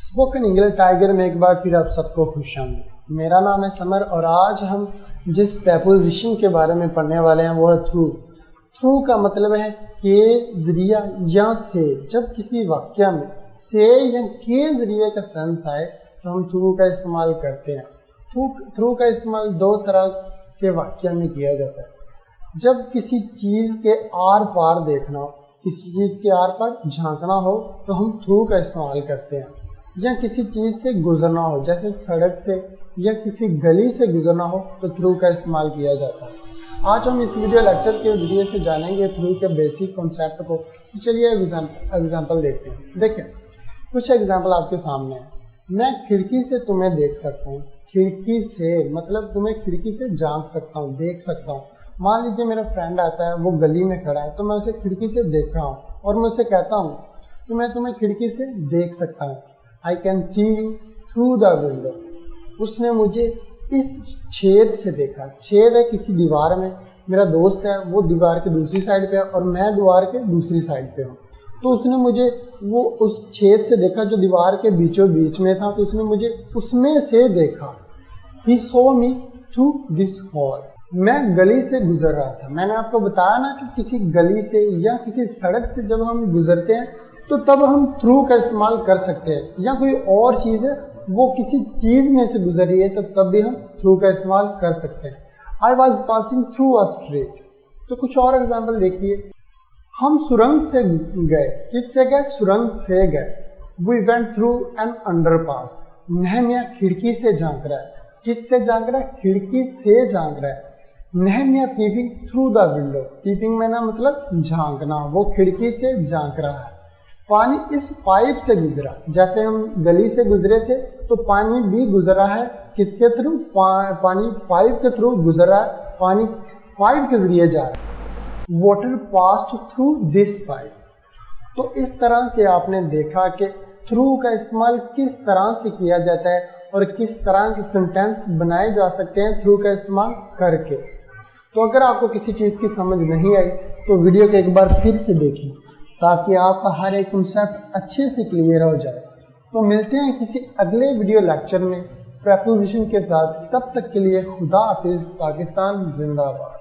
Spoken English tiger में एक बार फिर आप सबको खुश आमद मेरा नाम है समर और आज हम जिस प्रपोजिशन के बारे में पढ़ने वाले हैं, वो है थ्रू थ्रू का मतलब है के ज़रिया या से। जब किसी वाक्य में से या के ज़रिए का सेंस आए तो हम थ्रू का इस्तेमाल करते हैं। थ्रू थ्रू का इस्तेमाल दो तरह के वाक्य में किया जाता है। जब किसी चीज़ के आर पार देखना हो, किसी चीज़ के आर पार झांकना हो तो हम थ्रू का इस्तेमाल करते हैं। या किसी चीज़ से गुजरना हो, जैसे सड़क से या किसी गली से गुजरना हो तो थ्रू का इस्तेमाल किया जाता है। आज हम इस वीडियो लेक्चर के ज़रिए से जानेंगे थ्रू के बेसिक कॉन्सेप्ट को। तो चलिए एग्ज़ाम्पल देखते हैं। देखें कुछ एग्ज़ाम्पल आपके सामने है। मैं खिड़की से तुम्हें देख सकता हूँ। खिड़की से मतलब तुम्हें खिड़की से झाँक सकता हूँ, देख सकता हूँ। मान लीजिए मेरा फ्रेंड आता है, वो गली में खड़ा है तो मैं उसे खिड़की से देख रहा हूँ और मैं उसे कहता हूँ कि मैं तुम्हें खिड़की से देख सकता हूँ। I can see you through the window उसने मुझे इस छेद से देखा। छेद है किसी दीवार में। मेरा दोस्त है, वो दीवार के दूसरी साइड पे है और मैं दीवार के दूसरी साइड पे हूँ। तो उसने मुझे वो उस छेद से देखा जो दीवार के बीचों बीच में था। तो उसने मुझे उसमें से देखा। He saw me through this hole मैं गली से गुजर रहा था। मैंने आपको बताया ना कि किसी गली से या किसी सड़क से जब हम गुजरते हैं तो तब हम थ्रू का इस्तेमाल कर सकते हैं। या कोई और चीज़ है, वो किसी चीज़ में से गुजर रही है तो तब भी हम थ्रू का इस्तेमाल कर सकते हैं। I was passing through a street तो कुछ और एग्ज़ाम्पल देखिए। हम सुरंग से गए। किससे गए? सुरंग से गए। We went through an underpass Nehemiah खिड़की से झाँक रहा है। किससे झाँक रहा है? खिड़की से झाँक रहा है। Nehemiah peeping through the window peeping में ना मतलब झांकना, वो खिड़की से झाँक रहा है। पानी इस पाइप से गुजरा। जैसे हम गली से गुजरे थे तो पानी भी गुजरा है। किसके थ्रू? पा, पानी पाइप के थ्रू गुजर है। पानी पाइप के ज़रिए जा रहा है। Water pass through this pipe तो इस तरह से आपने देखा कि थ्रू का इस्तेमाल किस तरह से किया जाता है और किस तरह के सेंटेंस बनाए जा सकते हैं थ्रू का इस्तेमाल करके। तो अगर आपको किसी चीज़ की समझ नहीं आई तो वीडियो को एक बार फिर से देखिए ताकि आपका हर एक कंसेप्ट अच्छे से क्लियर हो जाए। तो मिलते हैं किसी अगले वीडियो लेक्चर में। प्रपोजिशन के साथ, तब तक के लिए खुदा हाफिज़, पाकिस्तान, जिंदाबाद।